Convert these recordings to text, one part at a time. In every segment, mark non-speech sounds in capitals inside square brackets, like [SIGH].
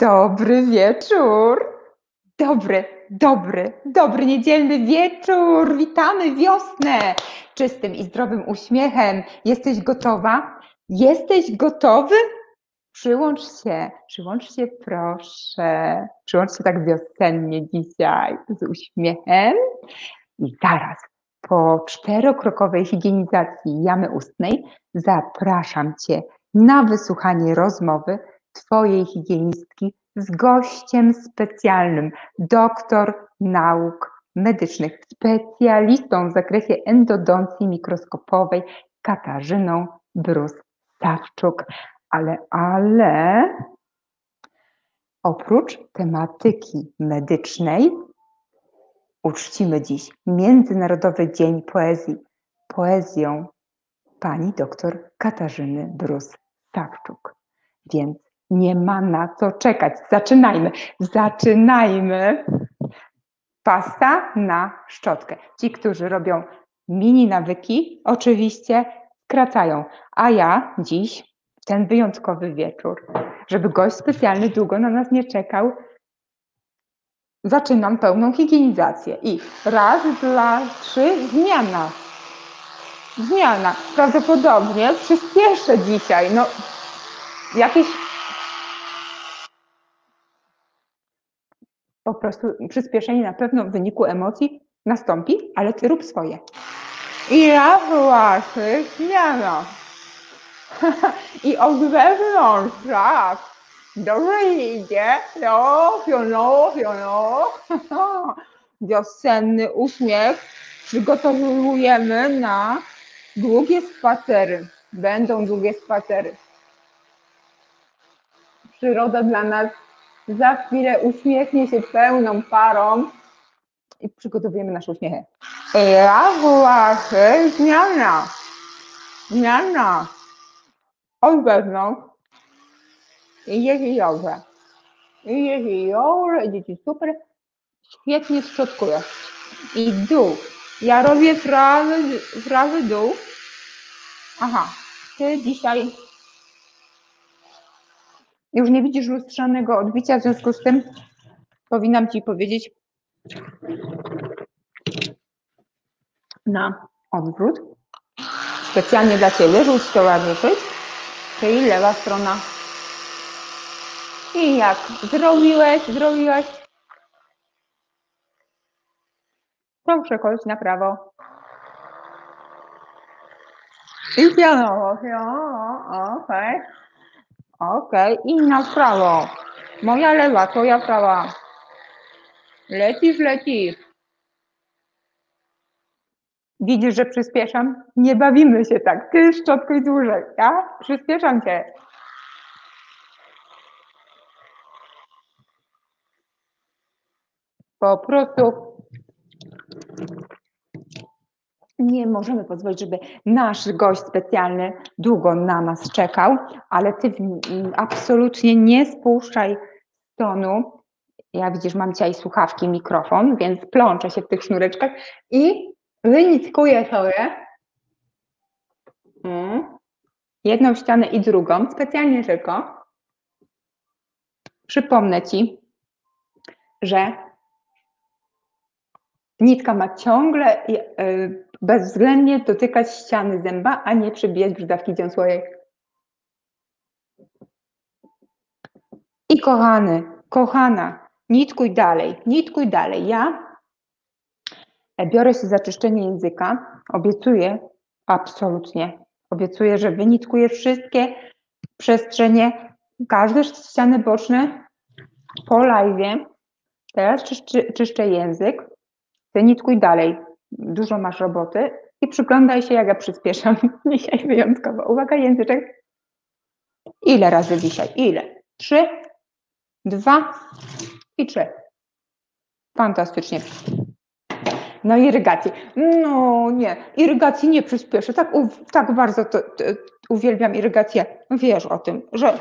Dobry wieczór. Dobry, dobry, dobry niedzielny wieczór. Witamy wiosnę czystym i zdrowym uśmiechem. Jesteś gotowa? Jesteś gotowy? Przyłącz się, przyłącz się proszę. Przyłącz się tak wiosennie dzisiaj z uśmiechem. I zaraz po czterokrokowej higienizacji jamy ustnej zapraszam Cię na wysłuchanie rozmowy Twojej higienistki z gościem specjalnym, doktor nauk medycznych, specjalistą w zakresie endodoncji mikroskopowej Katarzyną Brus-Sawczuk. Ale, ale oprócz tematyki medycznej uczcimy dziś Międzynarodowy Dzień Poezji poezją pani doktor Katarzyny Brus-Sawczuk. Więc nie ma na co czekać. Zaczynajmy. Zaczynajmy. Pasta na szczotkę. Ci, którzy robią mini nawyki, oczywiście skracają. A ja dziś, w ten wyjątkowy wieczór, żeby gość specjalny długo na nas nie czekał, zaczynam pełną higienizację. I raz, dwa, trzy, zmiana. Zmiana. Prawdopodobnie przyspieszę dzisiaj. No, jakieś po prostu przyspieszenie na pewno w wyniku emocji nastąpi, ale ty rób swoje. I ja właśnie zmiana. [LAUGHS] I od wewnątrz, tak. Dobrze idzie. No, fiono, [LAUGHS] fiono. Wiosenny uśmiech. Przygotowujemy na długie spacery. Będą długie spacery. Przyroda dla nas za chwilę uśmiechnie się pełną parą i przygotowujemy nasze uśmiechy. Ja właśnie zmiana. Zmiana. Od wewnątrz. I jeśli dobrze. I jeśli dobrze, idzie super, świetnie szczotkuję. I dół. Ja robię prawy, prawy dół. Aha, ty dzisiaj już nie widzisz lustrzanego odbicia, w związku z tym powinnam Ci powiedzieć na odwrót. Specjalnie dla Ciebie rzuć towarzyszyć, czyli lewa strona. I jak zrobiłeś, zrobiłaś, to przechodź na prawo. I pianowo, okej. Okay. Okej, okay. i na prawo. Moja lewa, twoja prawa. Lecisz, lecisz. Widzisz, że przyspieszam? Nie bawimy się tak. Ty szczotkuj dłużej, ja przyspieszam cię. Po prostu nie możemy pozwolić, żeby nasz gość specjalny długo na nas czekał, ale ty absolutnie nie spuszczaj tonu. Ja widzisz, mam dzisiaj słuchawki, mikrofon, więc plączę się w tych sznureczkach i wynickuję sobie mm, jedną ścianę i drugą, specjalnie tylko. Przypomnę Ci, że nitka ma ciągle y, bezwzględnie dotykać ściany zęba, a nie przebijać brzydawki dziąsłojej. I kochany, kochana, nitkuj dalej, nitkuj dalej. Ja biorę się za czyszczenie języka, obiecuję, absolutnie, obiecuję, że wynitkuję wszystkie przestrzenie, każde ściany boczne po live. Teraz czyszczę, język, ty nitkuj dalej dużo masz roboty i przyglądaj się, jak ja przyspieszam [LAUGHS] dzisiaj wyjątkowo. Uwaga, języczek. Ile razy dzisiaj? Ile? Trzy, dwa i trzy. Fantastycznie. No irygacji. No nie, irygacji nie przyspieszę. Tak, tak bardzo to, to, uwielbiam irygację. Wiesz o tym, że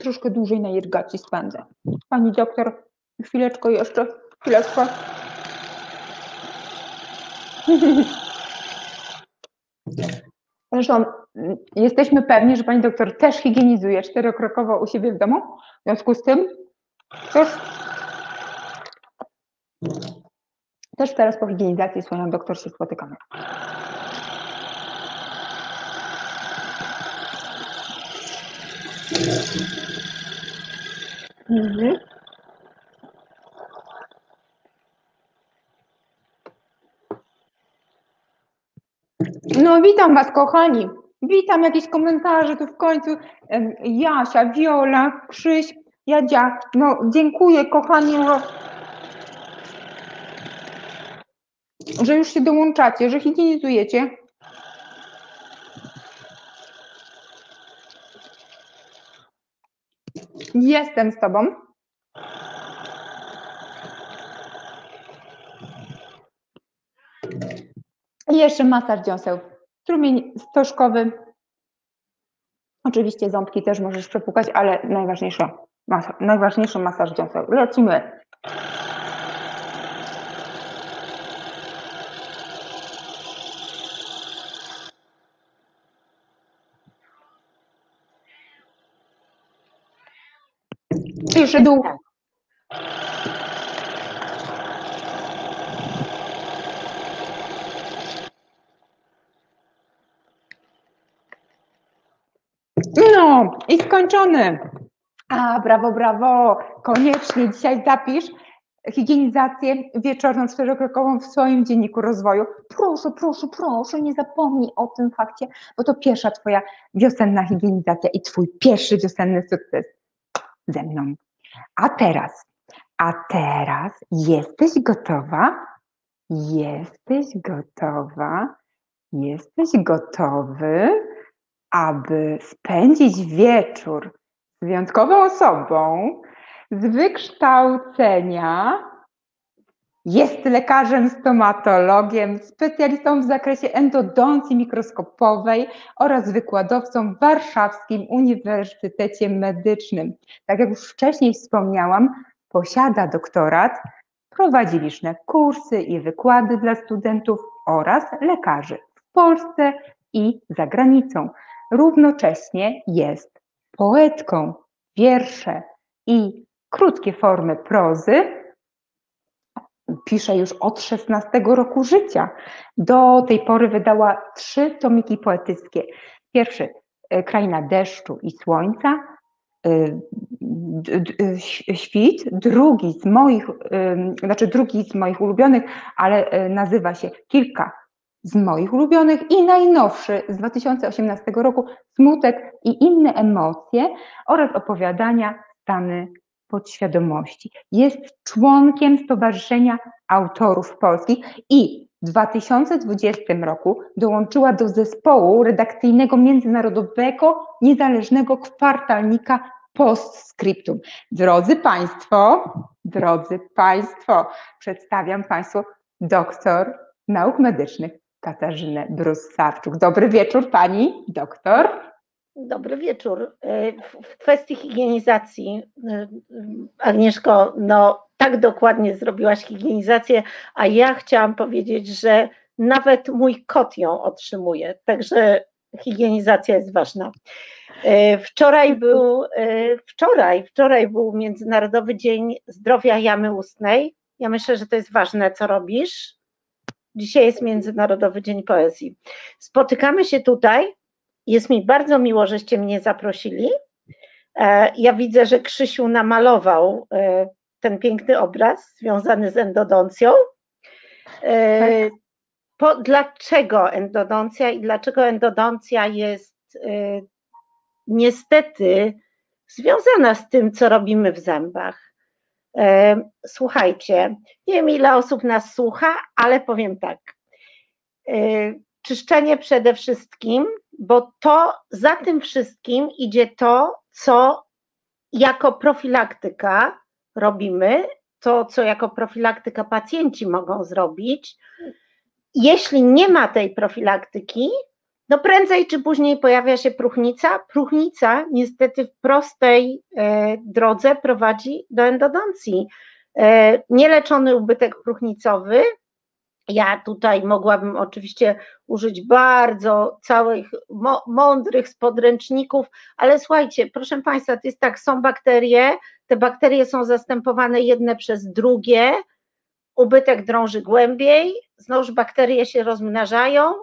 troszkę dłużej na irygacji spędzę. Pani doktor Chwileczkę jeszcze, chwileczkę. [LAUGHS] Zresztą mm, jesteśmy pewni, że pani doktor też higienizuje czterokrokowo u siebie w domu. W związku z tym też, też teraz po higienizacji z doktor się spotykamy. Mhm. No witam Was kochani. Witam, jakieś komentarze tu w końcu. Jasia, Wiola, Krzyś, Jadzia. No dziękuję kochani, że już się dołączacie, że higienizujecie. Jestem z Tobą. I jeszcze masaż dziąseł. Strumień stożkowy. Oczywiście ząbki też możesz przepukać, ale najważniejsze, masa, najważniejszy masaż dziąseł. Lecimy. Jeszcze dół. I skończony. A, brawo, brawo. Koniecznie dzisiaj zapisz higienizację wieczorną czterokrokową w swoim dzienniku rozwoju. Proszę, proszę, proszę, nie zapomnij o tym fakcie, bo to pierwsza twoja wiosenna higienizacja i twój pierwszy wiosenny sukces ze mną. A teraz, a teraz jesteś gotowa? Jesteś gotowa? Jesteś gotowy, aby spędzić wieczór z wyjątkową osobą z wykształcenia? Jest lekarzem stomatologiem, specjalistą w zakresie endodoncji mikroskopowej oraz wykładowcą w Warszawskim Uniwersytecie Medycznym. Tak jak już wcześniej wspomniałam, posiada doktorat, prowadzi liczne kursy i wykłady dla studentów oraz lekarzy w Polsce i za granicą. Równocześnie jest poetką, wiersze i krótkie formy prozy pisze już od 16 roku życia. Do tej pory wydała trzy tomiki poetyckie. Pierwszy e, Kraina deszczu i słońca, e, d- świt, drugi z moich, znaczy drugi z moich ulubionych, ale e, nazywa się Kilka z moich ulubionych i najnowszy z 2018 roku Smutek i inne emocje oraz opowiadania Stany podświadomości. Jest członkiem Stowarzyszenia Autorów Polskich i w 2020 roku dołączyła do zespołu redakcyjnego międzynarodowego niezależnego kwartalnika Postscriptum. Drodzy Państwo, drodzy Państwo, przedstawiam Państwu doktor nauk medycznych Katarzynę Brus-Sawczuk. Dobry wieczór Pani doktor. Dobry wieczór. E, W kwestii higienizacji, e, Agnieszko, no tak dokładnie zrobiłaś higienizację, a ja chciałam powiedzieć, że nawet mój kot ją otrzymuje, także higienizacja jest ważna. E, Wczoraj był, wczoraj, wczoraj był Międzynarodowy Dzień Zdrowia Jamy Ustnej. Ja myślę, że to jest ważne, co robisz. Dzisiaj jest Międzynarodowy Dzień Poezji. Spotykamy się tutaj jest mi bardzo miło, żeście mnie zaprosili. E, Ja widzę, że Krzysiu namalował e, ten piękny obraz związany z endodoncją. E, Po, dlaczego endodoncja i dlaczego endodoncja jest niestety związana z tym, co robimy w zębach? Słuchajcie, nie wiem ile osób nas słucha, ale powiem tak. Czyszczenie przede wszystkim, bo to za tym wszystkim idzie to, co jako profilaktyka robimy, to, co jako profilaktyka pacjenci mogą zrobić. Jeśli nie ma tej profilaktyki, no prędzej czy później pojawia się próchnica. Próchnica niestety w prostej e, drodze prowadzi do endodoncji. E, nieleczony ubytek próchnicowy. Ja tutaj mogłabym oczywiście użyć bardzo całych mądrych spodręczników, ale słuchajcie, proszę Państwa, to jest tak, są bakterie, te bakterie są zastępowane jedne przez drugie, ubytek drąży głębiej, znowuż bakterie się rozmnażają,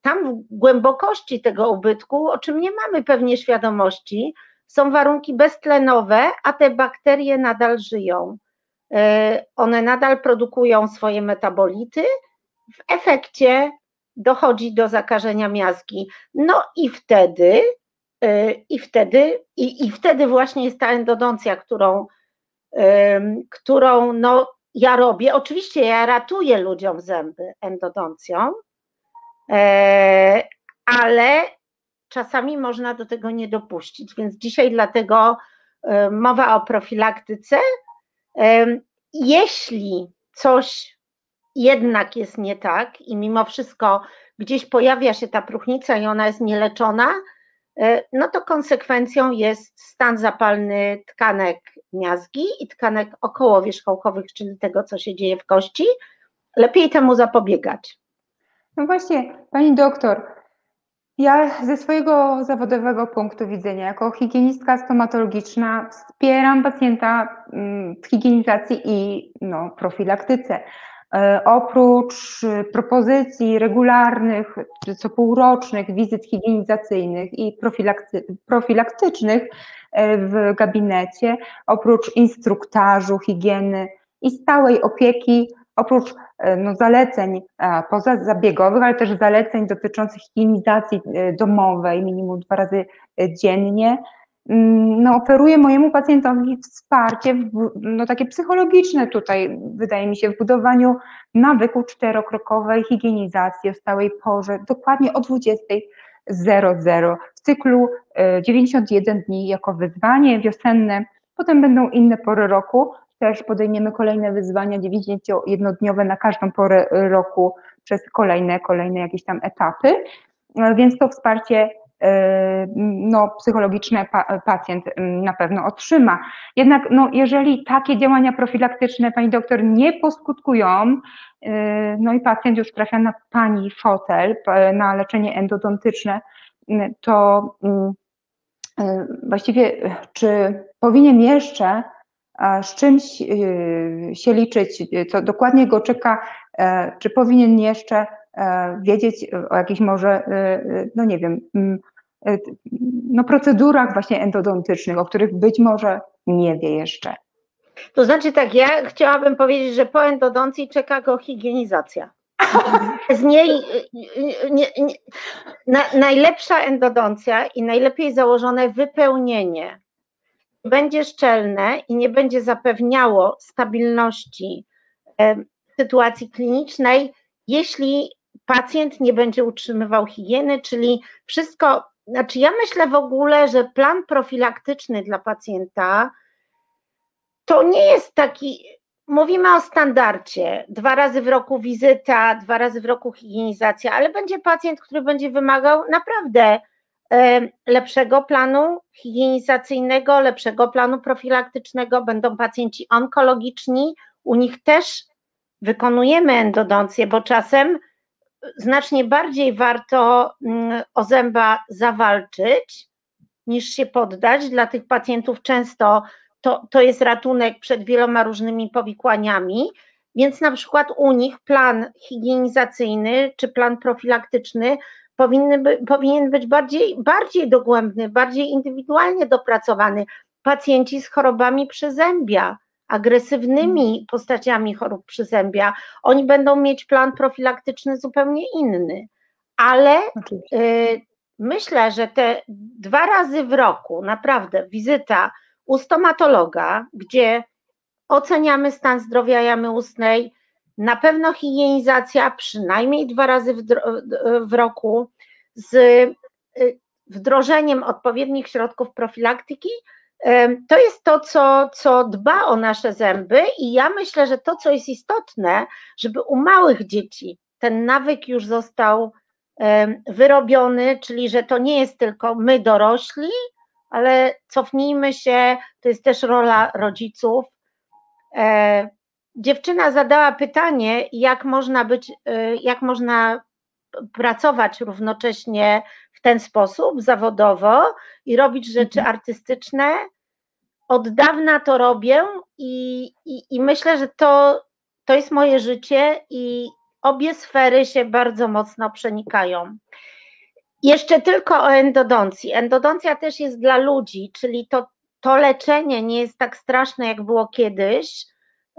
tam w głębokości tego ubytku, o czym nie mamy pewnie świadomości, są warunki beztlenowe, a te bakterie nadal żyją. E, one nadal produkują swoje metabolity, w efekcie dochodzi do zakażenia miazgi. No i wtedy, e, i wtedy, i, i wtedy właśnie jest ta endodoncja, którą, którą no, ja robię. Oczywiście ja ratuję ludziom zęby endodoncją, ale czasami można do tego nie dopuścić, więc dzisiaj dlatego mowa o profilaktyce, jeśli coś jednak jest nie tak i mimo wszystko gdzieś pojawia się ta próchnica i ona jest nieleczona, e, no to konsekwencją jest stan zapalny tkanek miazgi i tkanek okołowierzchołkowych, czyli tego, co się dzieje w kości. Lepiej temu zapobiegać. No właśnie, pani doktor, ja ze swojego zawodowego punktu widzenia, jako higienistka stomatologiczna, wspieram pacjenta mm, w higienizacji i no, profilaktyce. E, oprócz propozycji regularnych, co półrocznych wizyt higienizacyjnych i profilaktycznych e, w gabinecie, oprócz instruktażu higieny i stałej opieki oprócz e, no, zaleceń e, pozazabiegowych, ale też zaleceń dotyczących higienizacji e, domowej minimum dwa razy dziennie, mm, no, oferuję mojemu pacjentowi wsparcie, no, takie psychologiczne tutaj, wydaje mi się, w budowaniu nawyku czterokrokowej higienizacji o stałej porze, dokładnie o 20.00 w cyklu 91 dni jako wyzwanie wiosenne, potem będą inne pory roku, też podejmiemy kolejne wyzwania 91-dniowe na każdą porę roku przez kolejne, kolejne jakieś tam etapy, więc to wsparcie e, no, psychologiczne pacjent na pewno otrzyma. Jednak no, jeżeli takie działania profilaktyczne pani doktor nie poskutkują, e, no i pacjent już trafia na pani fotel, na leczenie endodontyczne, to e, właściwie czy powinien jeszcze z czymś y, się liczyć, co dokładnie go czeka, e, czy powinien jeszcze e, wiedzieć o jakichś może, e, no nie wiem, mm, no procedurach właśnie endodontycznych, o których być może nie wie jeszcze. To znaczy tak, ja chciałabym powiedzieć, że po endodoncji czeka go higienizacja. [LAUGHS] Z niej nie, nie, na, najlepsza endodoncja i najlepiej założone wypełnienie będzie szczelne i nie będzie zapewniało stabilności sytuacji klinicznej, jeśli pacjent nie będzie utrzymywał higieny, czyli wszystko, znaczy ja myślę w ogóle, że plan profilaktyczny dla pacjenta to nie jest taki, mówimy o standardzie, dwa razy w roku wizyta, dwa razy w roku higienizacja, ale będzie pacjent, który będzie wymagał naprawdę lepszego planu higienizacyjnego, lepszego planu profilaktycznego, będą pacjenci onkologiczni, u nich też wykonujemy endodoncję, bo czasem znacznie bardziej warto mm, o zęba zawalczyć, niż się poddać. Dla tych pacjentów często to, to jest ratunek przed wieloma różnymi powikłaniami, więc na przykład u nich plan higienizacyjny czy plan profilaktyczny powinny by, powinien być bardziej, bardziej dogłębny, bardziej indywidualnie dopracowany. Pacjenci z chorobami przyzębia, agresywnymi mm. postaciami chorób przyzębia, oni będą mieć plan profilaktyczny zupełnie inny, ale y, myślę, że te dwa razy w roku, naprawdę wizyta u stomatologa, gdzie oceniamy stan zdrowia jamy ustnej, na pewno higienizacja przynajmniej dwa razy w, w roku z y, wdrożeniem odpowiednich środków profilaktyki. To jest to, co, co dba o nasze zęby, i ja myślę, że to, co jest istotne, żeby u małych dzieci ten nawyk już został wyrobiony, czyli że to nie jest tylko my dorośli, ale cofnijmy się, to jest też rola rodziców, e, dziewczyna zadała pytanie, jak można być, jak można pracować równocześnie w ten sposób zawodowo i robić rzeczy mhm. artystyczne. Od dawna to robię i, i, i myślę, że to, to jest moje życie i obie sfery się bardzo mocno przenikają. Jeszcze tylko o endodoncji. Endodoncja też jest dla ludzi, czyli to, to leczenie nie jest tak straszne, jak było kiedyś.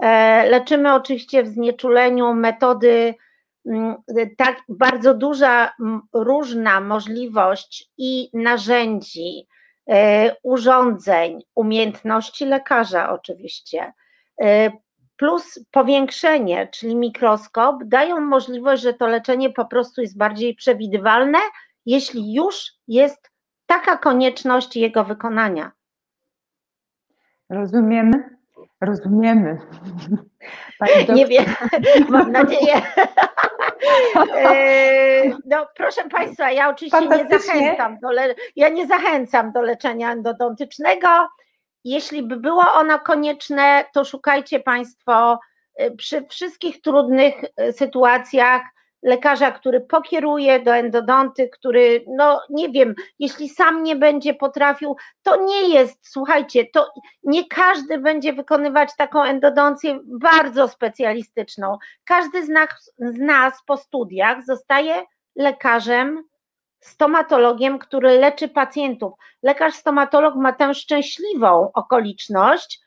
E, leczymy oczywiście w znieczuleniu metody Mm, tak bardzo duża różna możliwość i narzędzi, e, urządzeń, umiejętności lekarza oczywiście, e, plus powiększenie, czyli mikroskop, dają możliwość, że to leczenie po prostu jest bardziej przewidywalne, jeśli już jest taka konieczność jego wykonania. Rozumiemy, rozumiemy. [LAUGHS] Nie wiem, [LAUGHS] mam nadzieję. [LAUGHS] E, no, proszę Państwa, ja oczywiście nie zachęcam do, le- ja nie zachęcam do leczenia endodontycznego. Jeśli by było ono konieczne, to szukajcie Państwo e, przy wszystkich trudnych e, sytuacjach lekarza, który pokieruje do endodonty, który, no nie wiem, jeśli sam nie będzie potrafił, to nie jest, słuchajcie, to nie każdy będzie wykonywać taką endodoncję bardzo specjalistyczną. Każdy z nas, z nas po studiach zostaje lekarzem, stomatologiem, który leczy pacjentów. Lekarz stomatolog ma tę szczęśliwą okoliczność,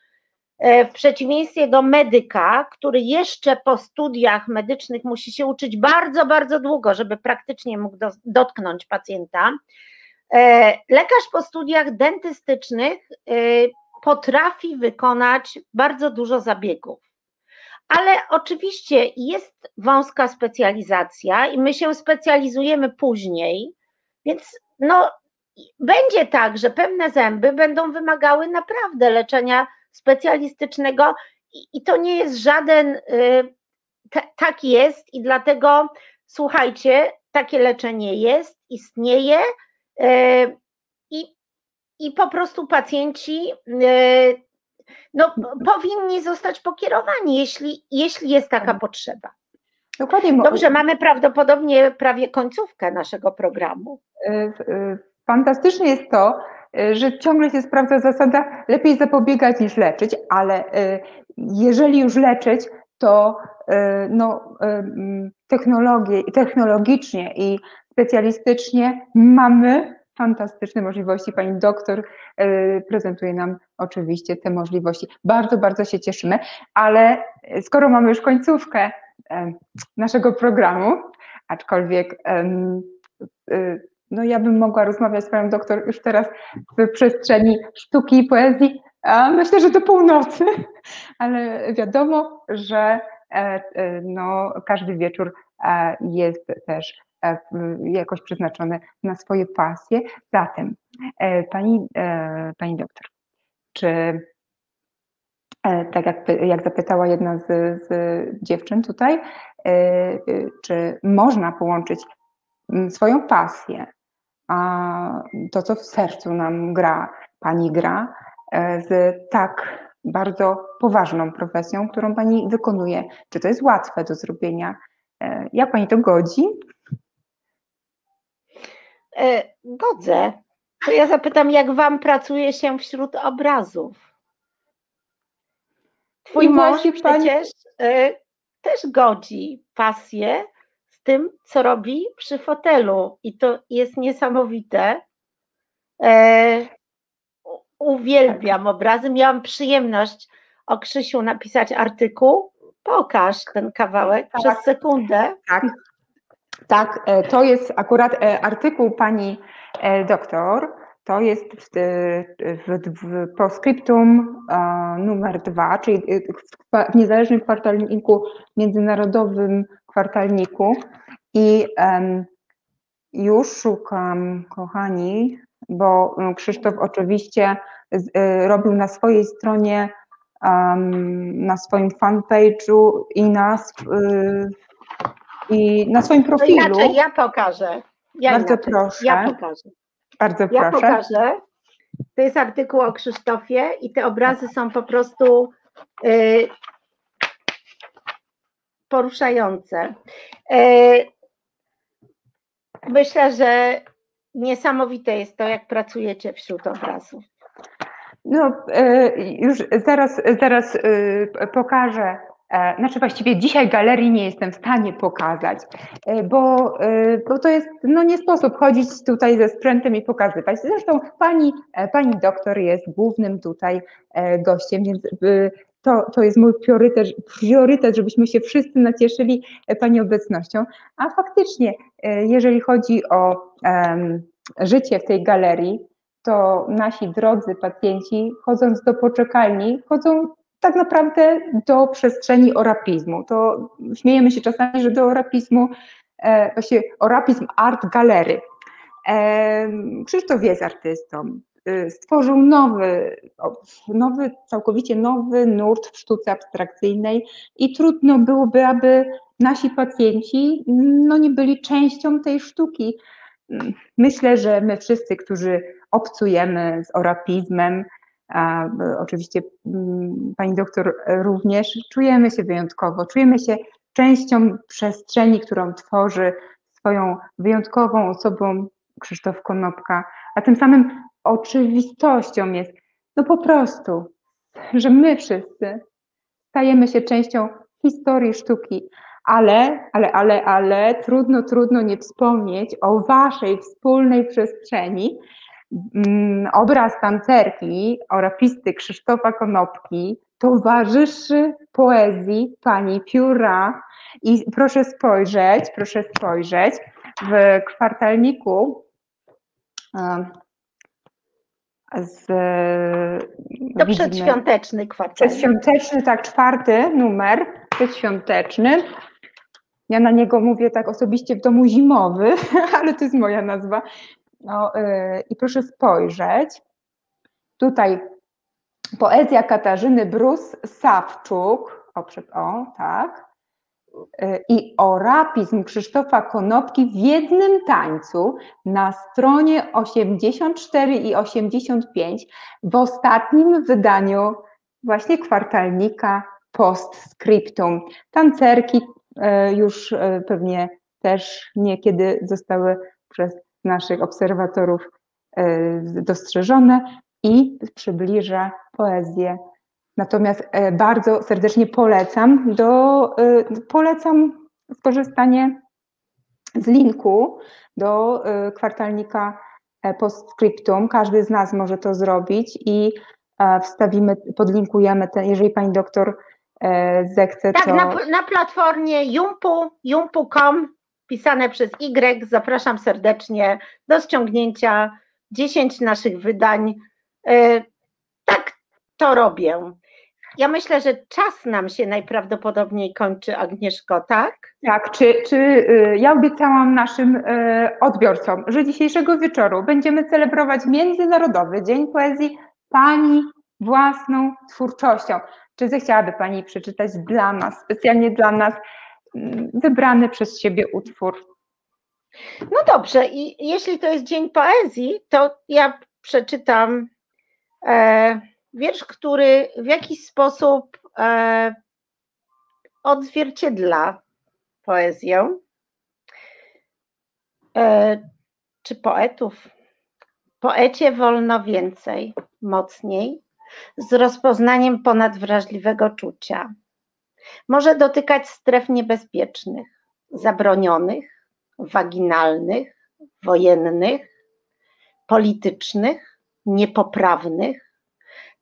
w przeciwieństwie do medyka, który jeszcze po studiach medycznych musi się uczyć bardzo, bardzo długo, żeby praktycznie mógł do, dotknąć pacjenta, e, lekarz po studiach dentystycznych e, potrafi wykonać bardzo dużo zabiegów. Ale oczywiście jest wąska specjalizacja i my się specjalizujemy później, więc no, będzie tak, że pewne zęby będą wymagały naprawdę leczenia specjalistycznego i, i to nie jest żaden, y, tak jest i dlatego słuchajcie, takie leczenie jest, istnieje y, i, i po prostu pacjenci y, no, powinni zostać pokierowani, jeśli, jeśli jest taka tak. potrzeba. Dokładnie. Dobrze, mamy prawdopodobnie prawie końcówkę naszego programu. Fantastycznie jest to, że ciągle się sprawdza zasada lepiej zapobiegać niż leczyć, ale y, jeżeli już leczyć, to y, no, technologię, technologicznie i specjalistycznie mamy fantastyczne możliwości. Pani doktor prezentuje nam oczywiście te możliwości. Bardzo, bardzo się cieszymy, ale skoro mamy już końcówkę naszego programu, aczkolwiek no ja bym mogła rozmawiać z panią doktor już teraz w przestrzeni sztuki i poezji, a myślę, że do północy, [LAUGHS] ale wiadomo, że e, e, no, każdy wieczór e, jest też jakoś przeznaczony na swoje pasje. Zatem, pani, pani doktor, czy tak jak, jak zapytała jedna z, z dziewczyn tutaj, czy można połączyć swoją pasję a to, co w sercu nam gra, pani gra, e, z tak bardzo poważną profesją, którą pani wykonuje. Czy to jest łatwe do zrobienia? E, jak pani to godzi? E, godzę. To ja zapytam, jak wam pracuje się wśród obrazów? Twój mąż przecież pani... też godzi pasję tym, co robi przy fotelu. I to jest niesamowite. E, uwielbiam obrazy. Miałam przyjemność o Krzysiu napisać artykuł. Pokaż ten kawałek tak, przez sekundę. Tak, tak. E, to jest akurat e, artykuł pani e, doktor. To jest w, w, w postscriptum numer dwa, czyli w niezależnym kwartalniku międzynarodowym kwartalniku i um, już szukam, kochani, bo no, Krzysztof oczywiście z, y, robił na swojej stronie, um, na swoim fanpage'u i na, y, i na swoim profilu. To inaczej, ja pokażę. Ja Bardzo inaczej. proszę. Ja pokażę. Bardzo ja proszę. pokażę. To jest artykuł o Krzysztofie i te obrazy są po prostu y, poruszające. Myślę, że niesamowite jest to, jak pracujecie wśród obrazów. No, już zaraz, zaraz pokażę E, znaczy właściwie dzisiaj galerii nie jestem w stanie pokazać, e, bo, e, bo to jest no nie sposób chodzić tutaj ze sprzętem i pokazywać. Zresztą pani, pani doktor jest głównym tutaj gościem, więc to, to jest mój priorytet, priorytet, żebyśmy się wszyscy nacieszyli Pani obecnością. A faktycznie, jeżeli chodzi o um, życie w tej galerii, to nasi drodzy pacjenci, chodząc do poczekalni, chodzą tak naprawdę do przestrzeni orapizmu. To śmiejemy się czasami, że do orapizmu, e, właśnie orapizm art galery. E, Krzysztof jest artystą. E, stworzył nowy, nowy, całkowicie nowy nurt w sztuce abstrakcyjnej i trudno byłoby, aby nasi pacjenci no, nie byli częścią tej sztuki. Myślę, że my wszyscy, którzy obcujemy z orapizmem, a oczywiście mm, pani doktor również, czujemy się wyjątkowo, czujemy się częścią przestrzeni, którą tworzy swoją wyjątkową osobą Krzysztof Konopka, a tym samym oczywistością jest, no po prostu, że my wszyscy stajemy się częścią historii sztuki, ale, ale, ale, ale trudno, trudno nie wspomnieć o waszej wspólnej przestrzeni, obraz tancerki, orapisty Krzysztofa Konopki towarzyszy poezji pani Pióra i proszę spojrzeć, proszę spojrzeć, w kwartalniku z to widzimy, przedświąteczny kwartalnik. Przedświąteczny, tak, czwarty numer, przedświąteczny. Ja na niego mówię tak osobiście w domu zimowy, [LAUGHS] ale to jest moja nazwa. No, yy, I proszę spojrzeć, tutaj poezja Katarzyny Brus-Sawczuk, o, o tak, yy, i orapizm Krzysztofa Konopki w jednym tańcu na stronie 84 i 85 w ostatnim wydaniu właśnie kwartalnika postscriptum. Tancerki yy, już pewnie też niekiedy zostały przez naszych obserwatorów e, dostrzeżone i przybliża poezję. Natomiast e, bardzo serdecznie polecam, do, e, polecam skorzystanie z linku do kwartalnika postscriptum. Każdy z nas może to zrobić i wstawimy, podlinkujemy, te, jeżeli pani doktor zechce. Tak, to... na, na platformie jumpu, jumpu.com pisane przez Y. Zapraszam serdecznie do ściągnięcia 10 naszych wydań. E, tak to robię. Ja myślę, że czas nam się najprawdopodobniej kończy, Agnieszko, tak? Tak, czy, czy y, ja obiecałam naszym y, odbiorcom, że dzisiejszego wieczoru będziemy celebrować Międzynarodowy Dzień Poezji Pani własną twórczością. Czy zechciałaby Pani przeczytać dla nas, specjalnie dla nas, wybrany przez siebie utwór. No dobrze, i jeśli to jest Dzień Poezji, to ja przeczytam e, wiersz, który w jakiś sposób e, odzwierciedla poezję. E, czy poetów? Poecie wolno więcej, mocniej, z rozpoznaniem ponadwrażliwego czucia może dotykać stref niebezpiecznych, zabronionych, waginalnych, wojennych, politycznych, niepoprawnych,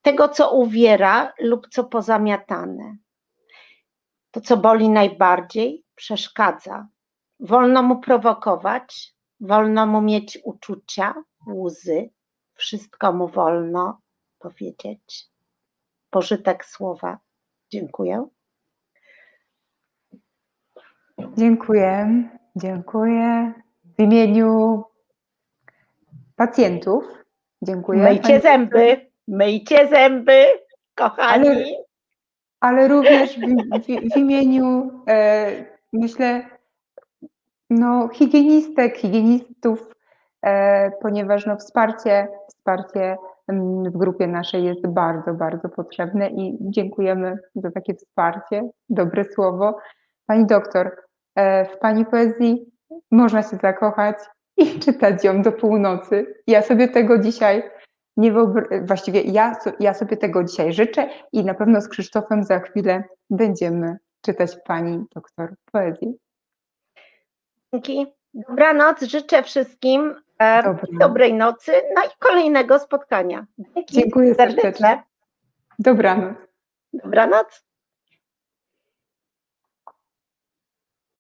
tego, co uwiera lub co pozamiatane. To, co boli najbardziej, przeszkadza. Wolno mu prowokować, wolno mu mieć uczucia, łzy, wszystko mu wolno powiedzieć. Pożytek słowa. Dziękuję. Dziękuję, dziękuję. W imieniu pacjentów dziękuję. Myjcie zęby, myjcie zęby, kochani. Ale, ale również w, w, w imieniu, e, myślę, no, higienistek, higienistów, e, ponieważ no, wsparcie, wsparcie w grupie naszej jest bardzo, bardzo potrzebne i dziękujemy za takie wsparcie, dobre słowo. Pani doktor, w Pani poezji można się zakochać i czytać ją do północy. Ja sobie tego dzisiaj nie wyobr- właściwie ja, ja sobie tego dzisiaj życzę i na pewno z Krzysztofem za chwilę będziemy czytać Pani doktor poezji. Dzięki. Dobranoc, życzę wszystkim e, Dobranoc. dobrej nocy, no i kolejnego spotkania. Dzięki Dziękuję serdecznie. serdeczne. Dobranoc. Dobranoc.